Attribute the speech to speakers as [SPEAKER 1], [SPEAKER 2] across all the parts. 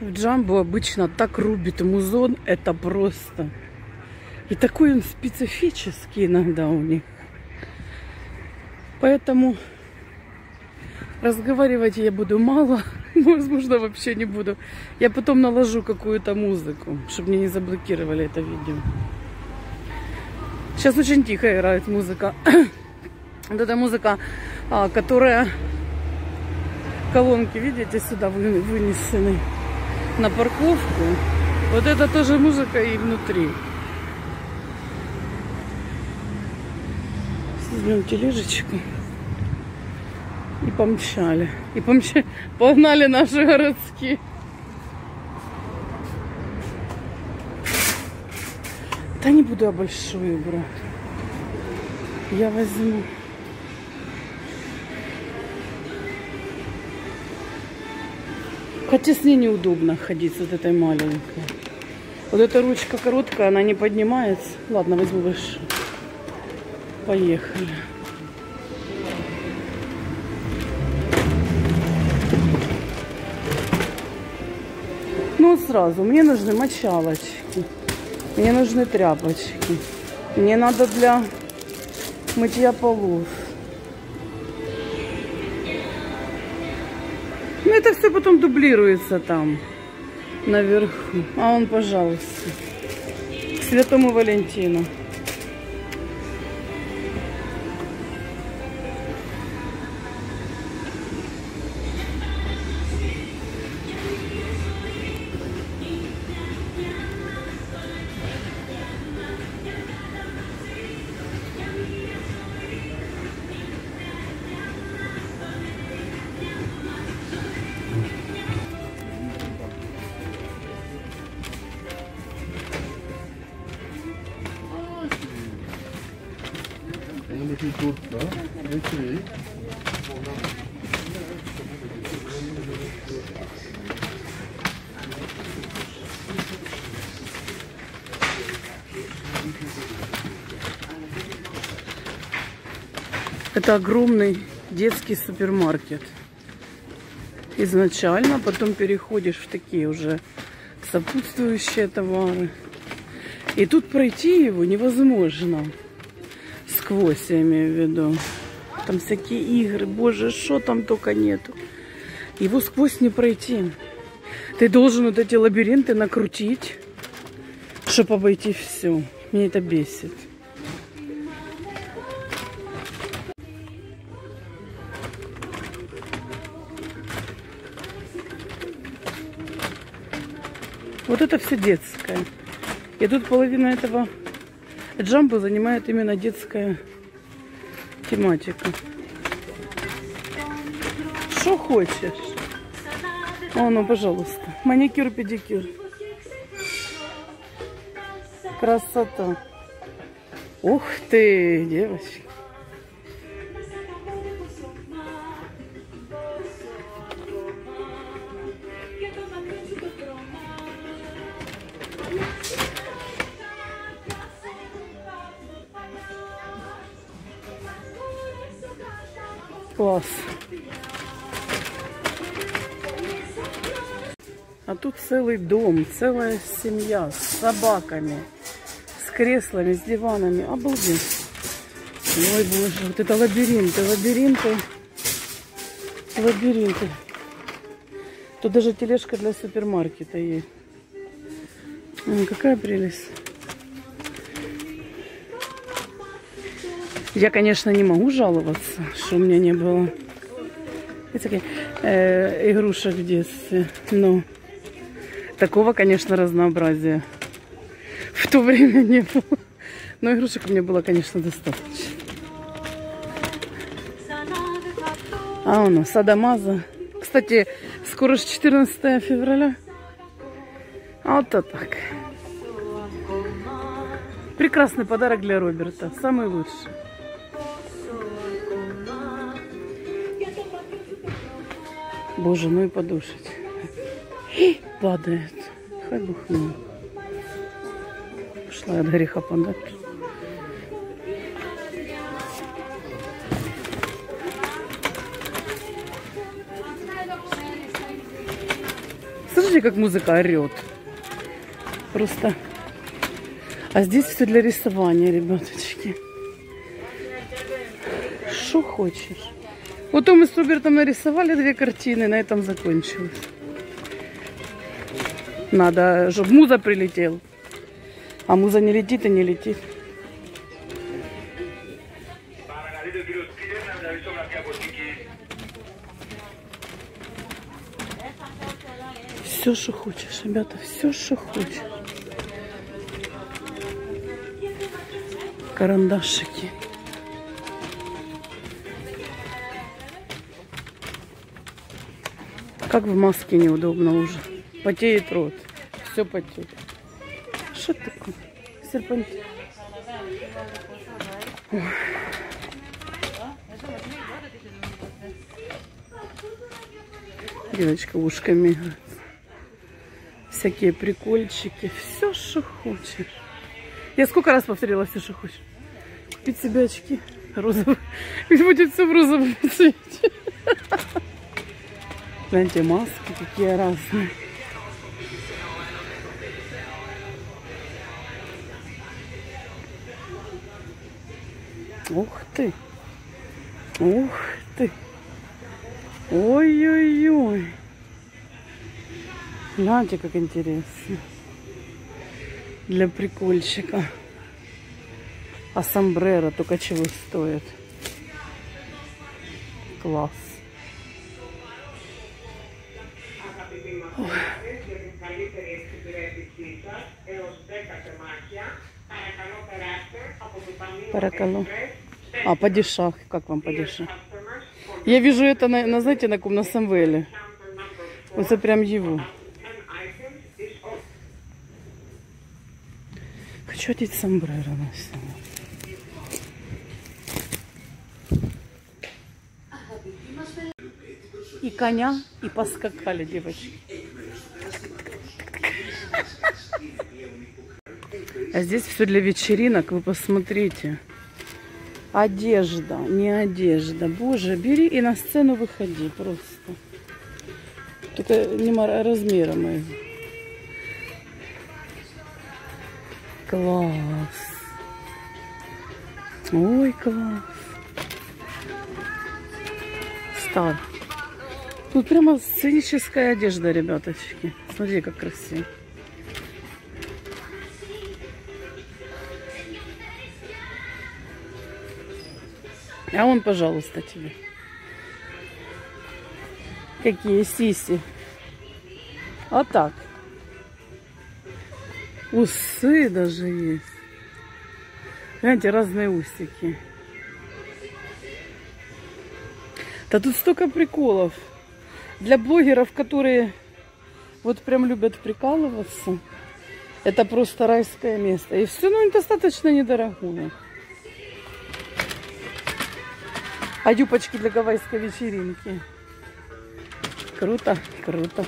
[SPEAKER 1] в Джамбо обычно так рубит музон, это просто. И такой он специфический иногда у них. Поэтому разговаривать я буду мало, возможно, вообще не буду. Я потом наложу какую-то музыку, чтобы мне не заблокировали это видео. Сейчас очень тихо играет музыка. Вот эта музыка, а, которая колонки, видите, сюда вынесены на парковку. Вот это тоже музыка и внутри. Возьмем тележечку. И помчали. И помчали. Погнали наши городские. Да не буду я большую брать. Я возьму. Хотя с ней неудобно ходить, с этой маленькой. Вот эта ручка короткая, она не поднимается. Ладно, возьму выше. Поехали. Ну, сразу, мне нужны мочалочки. Мне нужны тряпочки. Мне надо для мытья полов. Это все потом дублируется там, наверху. А он, пожалуйста, к Святому Валентину. Это огромный детский супермаркет. Изначально, потом переходишь в такие уже сопутствующие товары. И тут пройти его невозможно. Сквозь, я имею в виду. Там всякие игры. Боже, что там только нету. Его сквозь не пройти. Ты должен вот эти лабиринты накрутить, чтобы обойти все. Мне это бесит. Вот это все детское. И тут половина этого джампа занимает именно детская тематика. Что хочешь? О, ну, пожалуйста. Маникюр, педикюр. Красота. Ух ты, девочки. Класс. А тут целый дом, целая семья с собаками, с креслами, с диванами. Обалдеть. Ой, боже, вот это лабиринты, лабиринты, лабиринты. Тут даже тележка для супермаркета есть. Ой, какая прелесть. Я, конечно, не могу жаловаться, что у меня не было такие, э, игрушек в детстве. Но такого, конечно, разнообразия в то время не было. Но игрушек у меня было, конечно, достаточно. А у нас Садамаза. Кстати, скоро же 14 февраля. А вот так. Прекрасный подарок для Роберта. Самый лучший. Боже, ну и подушить. Падает. Хай бухну. Пошла от греха подать. Слышите, как музыка орет? Просто. А здесь все для рисования, ребяточки. Что хочешь. Потом мы с Робертом нарисовали две картины, на этом закончилось. Надо, чтобы муза прилетел. А муза не летит и не летит. Все, что хочешь, ребята, все, что хочешь. Карандашики. Как в маске неудобно уже. Потеет рот. Все потеет. Что такое? Серпантин. Девочка ушками. Всякие прикольчики. Все, что хочешь. Я сколько раз повторила все, что хочешь. Купить себе очки розовые. И будет все в розовом цвете. Знаете, маски какие разные. Ух ты. Ух ты. Ой-ой-ой. Гляньте, как интересно. Для прикольчика. А сомбреро только чего стоит. Класс.
[SPEAKER 2] Каракалу.
[SPEAKER 1] А, падишах. Как вам падишах? Я вижу это, на, на знаете, на ком? На Самвеле. Вот это прям его. Хочу одеть сомбреро на самом и коня, и поскакали девочки. А здесь все для вечеринок, вы посмотрите. Одежда, не одежда. Боже, бери и на сцену выходи просто. Только не ма- размера моего. Класс. Ой, класс. Стар. Тут прямо сценическая одежда, ребяточки. Смотри, как красиво. А он, пожалуйста, тебе. Какие сиси. Вот так. Усы даже есть. Гляньте, разные усики. Да тут столько приколов. Для блогеров, которые вот прям любят прикалываться, это просто райское место. И все, ну, достаточно недорогое. А юбочки для гавайской вечеринки. Круто, круто.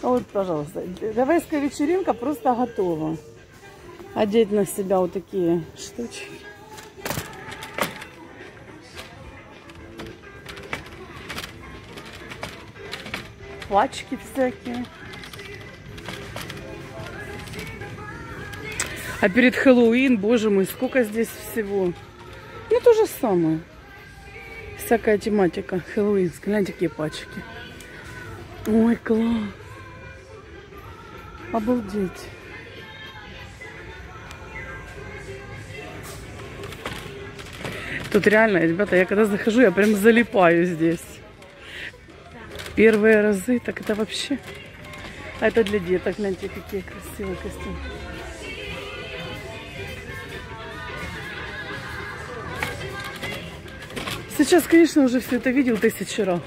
[SPEAKER 1] Вот, пожалуйста, гавайская вечеринка просто готова. Одеть на себя вот такие штучки. Плачки всякие. А перед Хэллоуин, боже мой, сколько здесь всего. Ну, то же самое. Всякая тематика хэллоуинская. Гляньте, какие пачки. Ой, класс. Обалдеть. Тут реально, ребята, я когда захожу, я прям залипаю здесь. Первые разы, так это вообще... А это для деток, гляньте, какие красивые костюмы. Сейчас, конечно, уже все это видел тысячу раз.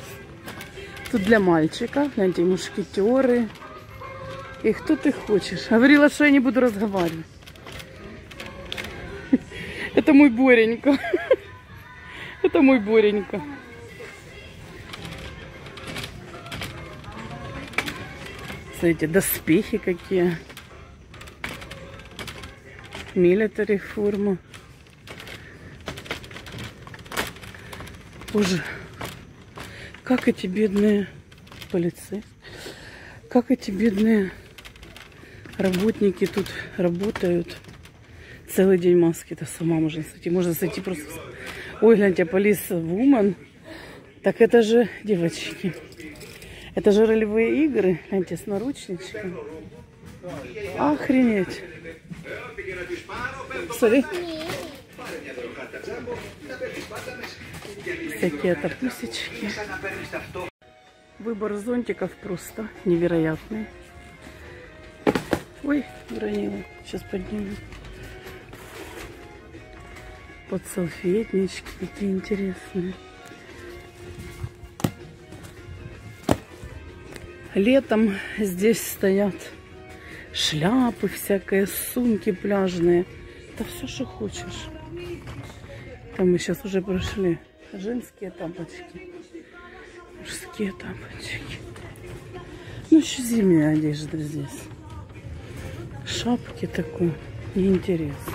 [SPEAKER 1] Тут для мальчика, гляньте, мушкетеры. И кто ты хочешь. Говорила, что я не буду разговаривать. Это мой Боренька. Это мой Боренька. Смотрите, доспехи какие. Милитари форма. Боже. Как эти бедные полицейские, как эти бедные работники тут работают. Целый день маски-то с ума можно сойти. Можно сойти просто... Ой, гляньте, полис вумен. Так это же, девочки, это же ролевые игры. Гляньте, с наручничком. Охренеть. Смотри. Всякие топусечки. Выбор зонтиков просто невероятный. Ой, уронила. Сейчас подниму. Под салфетнички какие интересные. Летом здесь стоят шляпы всякие, сумки пляжные. Да все, что хочешь. Там мы сейчас уже прошли. Женские тапочки. Мужские тапочки. Ну, еще зимняя одежда здесь. Шапки такой. Неинтересно.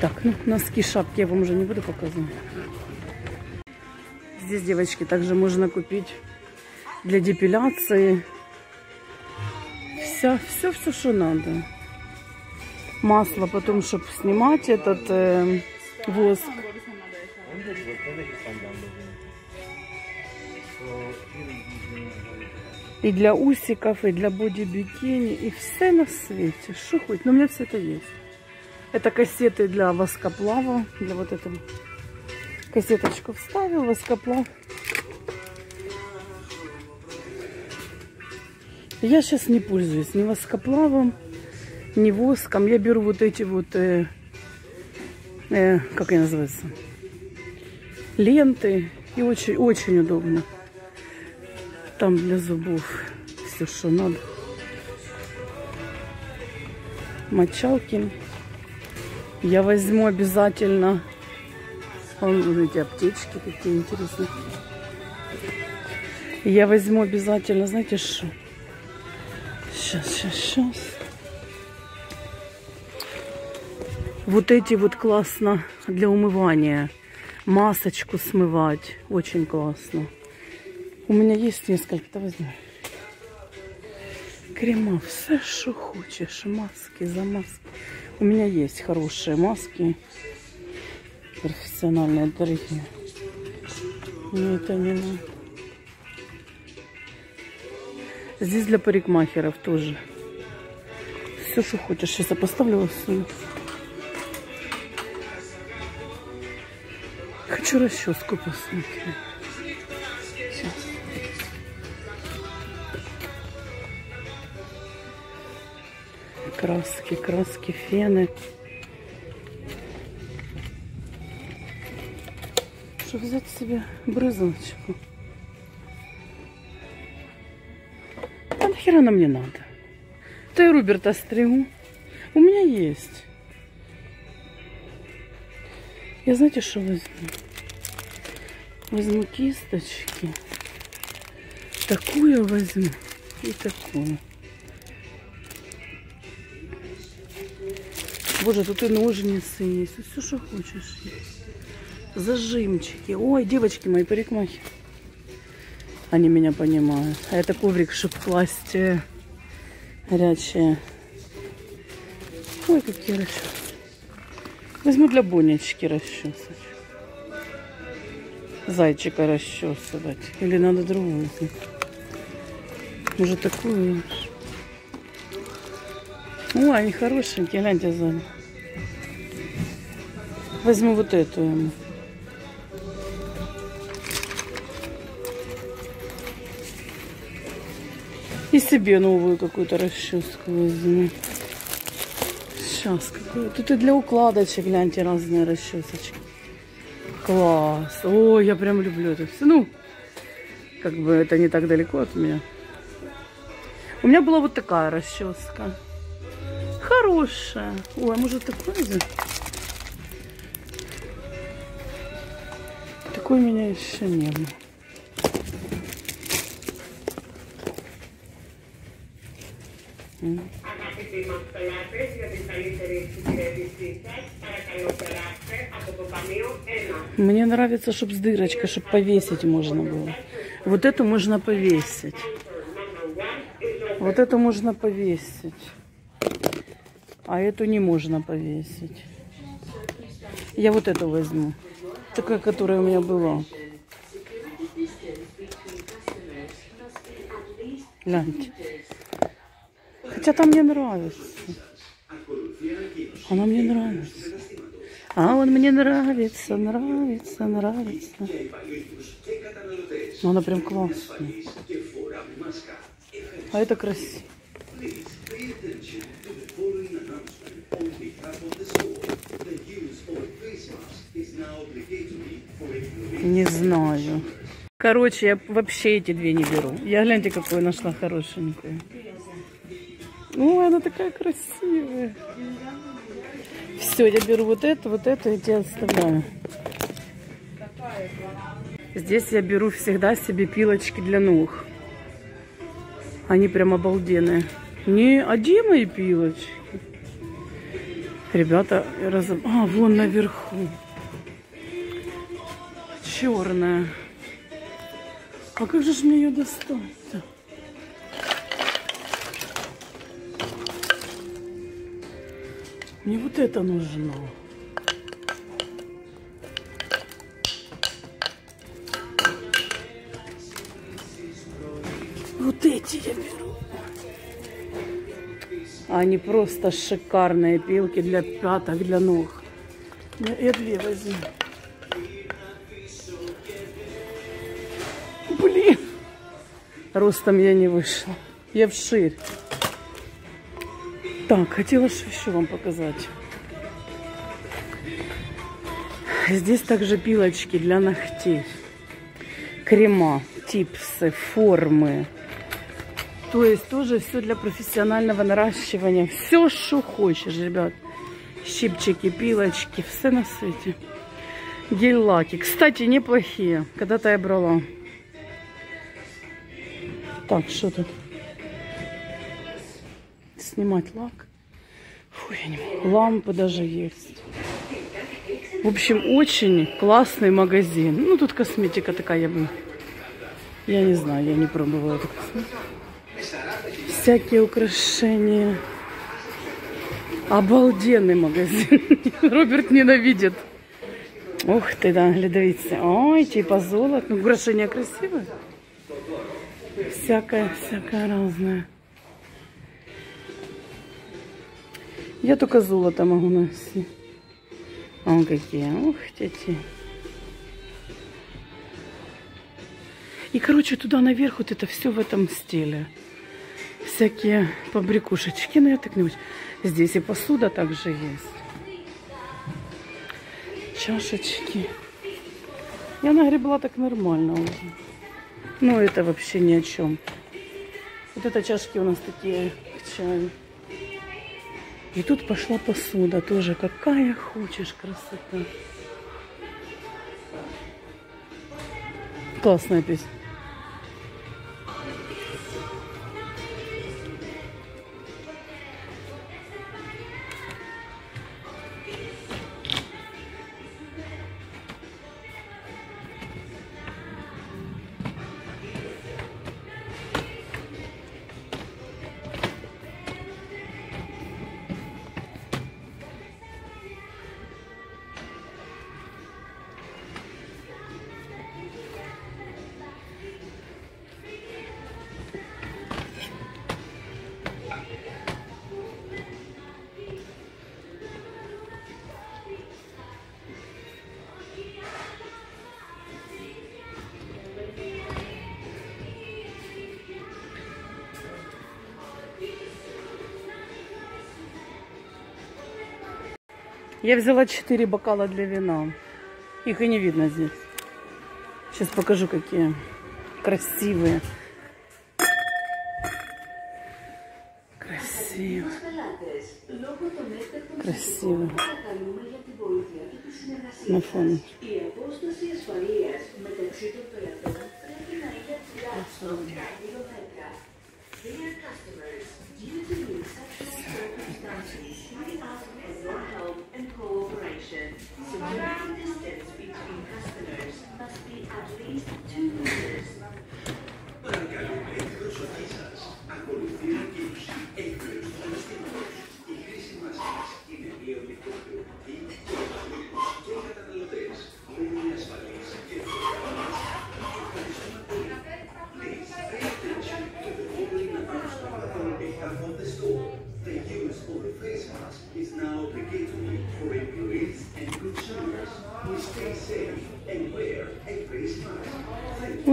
[SPEAKER 1] Так, ну, носки, шапки я вам уже не буду показывать. Здесь, девочки, также можно купить для депиляции. Вся, все, все, что надо. Масло потом, чтобы снимать этот э, воск. И для усиков, и для боди-бикини, и все на свете. Что хоть, но у меня все это есть. Это кассеты для воскоплава, для вот этого. Кассеточку вставил, воскоплав. Я сейчас не пользуюсь ни воскоплавом, ни воском. Я беру вот эти вот, э, э, как они называются, ленты. И очень-очень удобно. Там для зубов все, что надо. Мочалки. Я возьму обязательно. Вон эти аптечки какие интересные. Я возьму обязательно, знаете что? Сейчас, сейчас, сейчас. Вот эти вот классно для умывания. Масочку смывать. Очень классно. У меня есть несколько. Давай возьму. Крема, все, что хочешь. Маски, замазки. У меня есть хорошие маски. Профессиональные, дорогие. Мне это не надо. Здесь для парикмахеров тоже. Все, что хочешь. Сейчас я поставлю вас сюда. Хочу расческу посмотреть. Краски, краски, фены. Что взять себе брызгалочку? А нахера она мне надо? То я Руберта стригу. У меня есть. Я знаете, что возьму? Возьму кисточки. Такую возьму и такую. Боже, тут и ножницы есть. Все, что хочешь. Зажимчики. Ой, девочки мои парикмахи. Они меня понимают. А это коврик, чтобы класть э, горячее. Ой, какие расчесы. Возьму для Бонечки расчесать. Зайчика расчесывать. Или надо другую? Может такую? О, они хорошенькие, гляньте сзади. Возьму вот эту ему. И себе новую какую-то расческу возьму. Сейчас, какую Тут и для укладочек, гляньте, разные расчесочки. Класс! О, я прям люблю это все. Ну, как бы это не так далеко от меня. У меня была вот такая расческа. Хорошая. Ой, а может такой же? Такой у меня еще не было.
[SPEAKER 2] Mm-hmm. Seguimos con la 3,
[SPEAKER 1] Мне нравится, чтобы с дырочкой, чтобы повесить можно было. Вот эту можно повесить. Вот эту можно повесить. А эту не можно повесить. Я вот эту возьму. Такая, которая у меня была. Гляньте. Хотя там мне нравится. Она мне нравится. А он мне нравится, нравится, нравится. Ну, она прям классная. А это красиво. Не знаю. Короче, я вообще эти две не беру. Я гляньте, какую нашла хорошенькую. Ой, она такая красивая. Все, я беру вот эту, вот эту и тебе оставляю. Здесь я беру всегда себе пилочки для ног. Они прям обалденные. Не, а мои пилочки? Ребята, раз... А, вон наверху. Черная. А как же мне ее достать-то? Мне вот это нужно. Вот эти я беру. Они просто шикарные пилки для пяток, для ног. Я, две возьму. Блин. Ростом я не вышла. Я вширь. Так, хотела еще вам показать. Здесь также пилочки для ногтей. Крема, типсы, формы. То есть тоже все для профессионального наращивания. Все, что хочешь, ребят. Щипчики, пилочки, все на свете. Гель-лаки. Кстати, неплохие. Когда-то я брала. Так, что тут? Снимать лак. Фу, не могу. Лампы даже есть. В общем, очень классный магазин. Ну, тут косметика такая, я бы... Я не знаю, я не пробовала эту. Всякие украшения. Обалденный магазин. Роберт ненавидит. Ух ты, да, глядовица. Ой, типа золото. Ну, украшения красивые. Всякое, всякое разное. Я только золото могу носить. А вон какие. Ух, тети. И, короче, туда наверх вот это все в этом стиле. Всякие побрякушечки. Ну, я так не очень. Здесь и посуда также есть. Чашечки. Я нагребла так нормально уже. Ну, это вообще ни о чем. Вот это чашки у нас такие к чаю. И тут пошла посуда тоже. Какая хочешь красота. Классная песня. Я взяла 4 бокала для вина. Их и не видно здесь. Сейчас покажу, какие красивые. Красиво. Красиво. На фоне.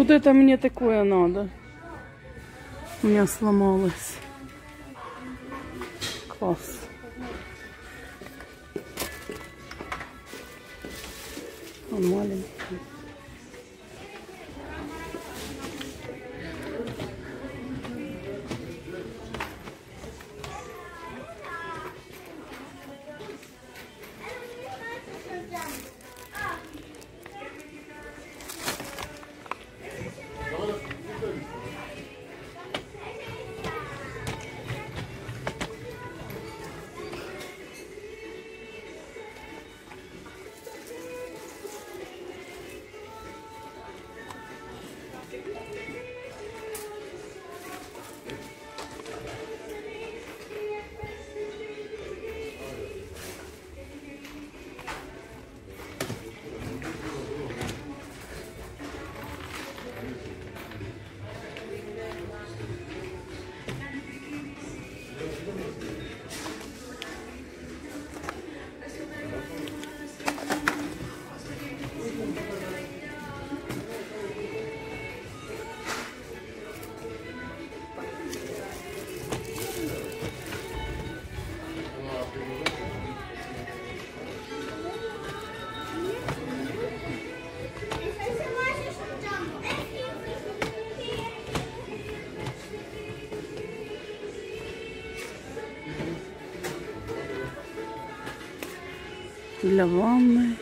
[SPEAKER 1] Вот это мне такое надо. У меня сломалось. Для ванны.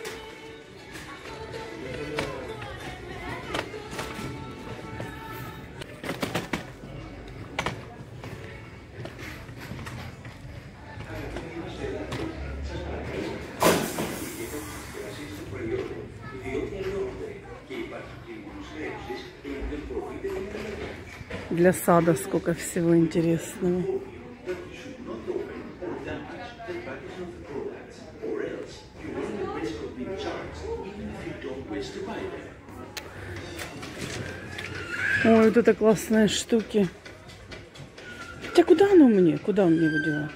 [SPEAKER 1] Для сада сколько всего интересного. Ой, вот это классные штуки. Хотя куда оно мне? Куда он мне его девает?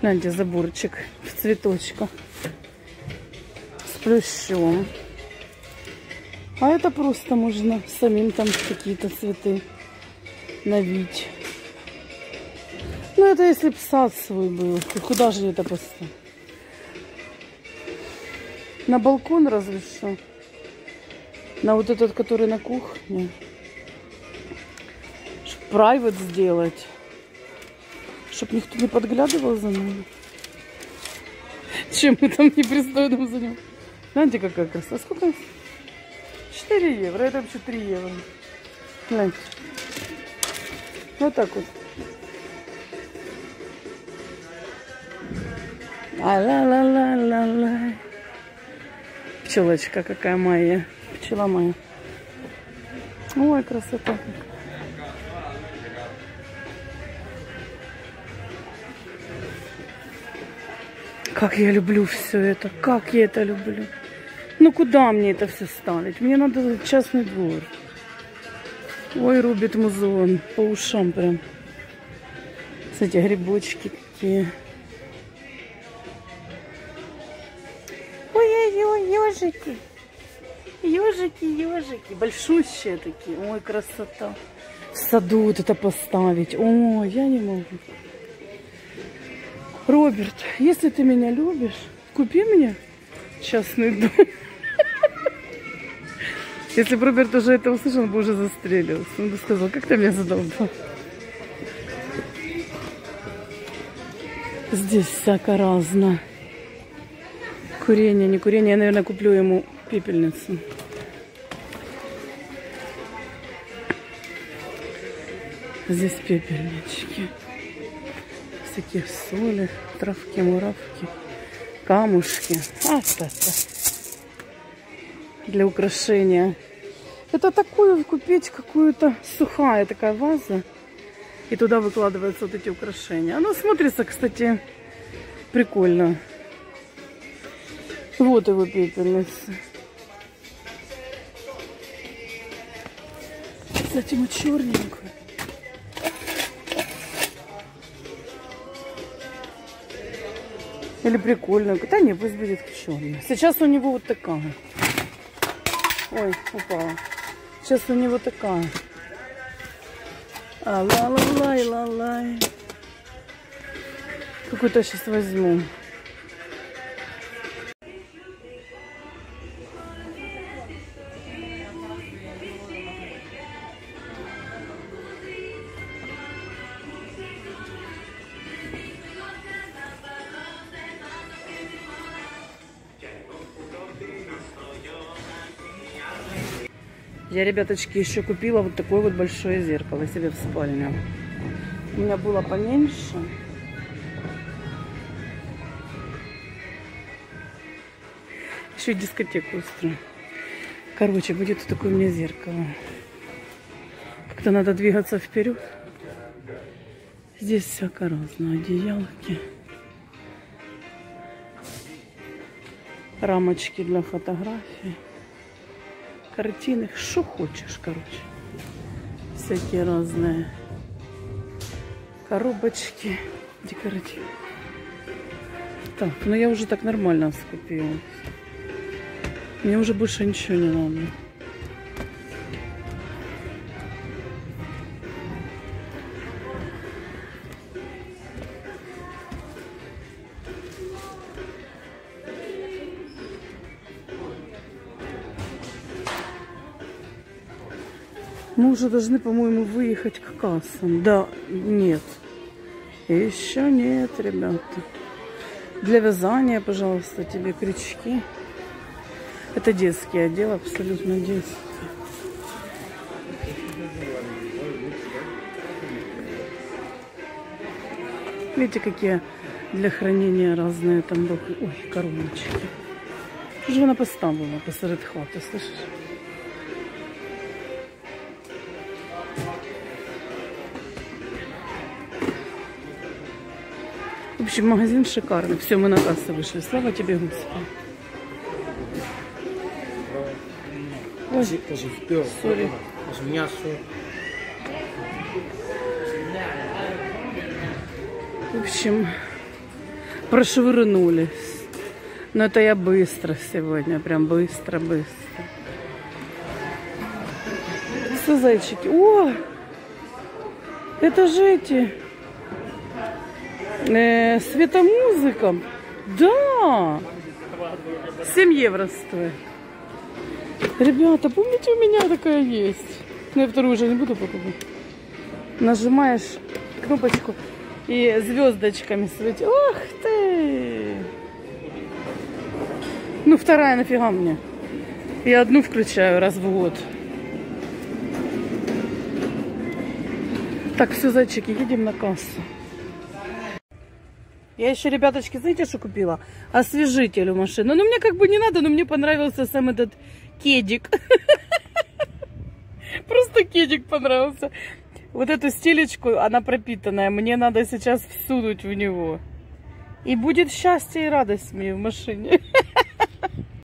[SPEAKER 1] Гляньте, заборчик в цветочках. С плющом. А это просто можно самим там какие-то цветы навить. Ну, это если бы сад свой был. Куда же это поставить? На балкон разве что. На вот этот, который на кухне. Чтоб private сделать. Чтоб никто не подглядывал за нами. Чем мы там не пристойным за ним. Знаете, какая красота. Сколько? 4 евро. Это вообще 3 евро. Гляньте. Вот так вот. А-ла-ла-ла-ла-ла. Пчелочка какая моя. Пчела моя. Ой, красота. Как я люблю все это. Как я это люблю. Ну куда мне это все ставить? Мне надо частный двор. Ой, рубит музон. По ушам прям. Смотрите, грибочки какие. Ежики. Ежики, ежики. Большущие такие. Ой, красота. В саду вот это поставить. Ой, я не могу. Роберт, если ты меня любишь, купи мне частный дом. Если бы Роберт уже это услышал, он бы уже застрелился. Он бы сказал, как ты меня задолбал. Здесь всяко разно. Курение, не курение. Я, наверное, куплю ему пепельницу. Здесь пепельнички. Всякие соли, травки, муравки, камушки. А, та Для украшения. Это такую купить какую-то сухая такая ваза. И туда выкладываются вот эти украшения. Она смотрится, кстати, прикольно. Вот его пепельница. Кстати, мы черненькую. Или прикольную. Да не, пусть будет черная. Сейчас у него вот такая. Ой, упала. Сейчас у него такая. А ла ла лай ла лай Какую-то сейчас возьму. Я, ребяточки, еще купила вот такое вот большое зеркало себе в спальню. У меня было поменьше. Еще дискотеку устрою. Короче, будет вот такое у меня зеркало. Как-то надо двигаться вперед. Здесь всяко разное. Одеялки. Рамочки для фотографий картины, что хочешь, короче. Всякие разные коробочки декоративные. Так, ну я уже так нормально скупила. Мне уже больше ничего не надо. Уже должны, по-моему, выехать к кассам. Да, нет. Еще нет, ребята. Для вязания, пожалуйста, тебе крючки. Это детский отдел, абсолютно детский. Видите, какие для хранения разные там Ой, коробочки. Що ж вона поставила посеред хати, слышишь? Общем, магазин шикарный. Все, мы на кассу вышли. Слава тебе, Господи. Ой, сори.
[SPEAKER 3] Мясо.
[SPEAKER 1] В общем, прошвырнулись. Но это я быстро сегодня, прям быстро-быстро. Все, зайчики. О! Это же эти э, светомузыка. Да! 7 евро стоит. Ребята, помните, у меня такая есть? Но я вторую уже не буду покупать. Нажимаешь кнопочку и звездочками светит. Ох ты! Ну, вторая нафига мне? Я одну включаю раз в год. Так, все, зайчики, едем на кассу. Я еще, ребяточки, знаете, что купила? Освежитель у машины. Ну, мне как бы не надо, но мне понравился сам этот кедик. Просто кедик понравился. Вот эту стелечку, она пропитанная. Мне надо сейчас всунуть в него. И будет счастье и радость мне в машине.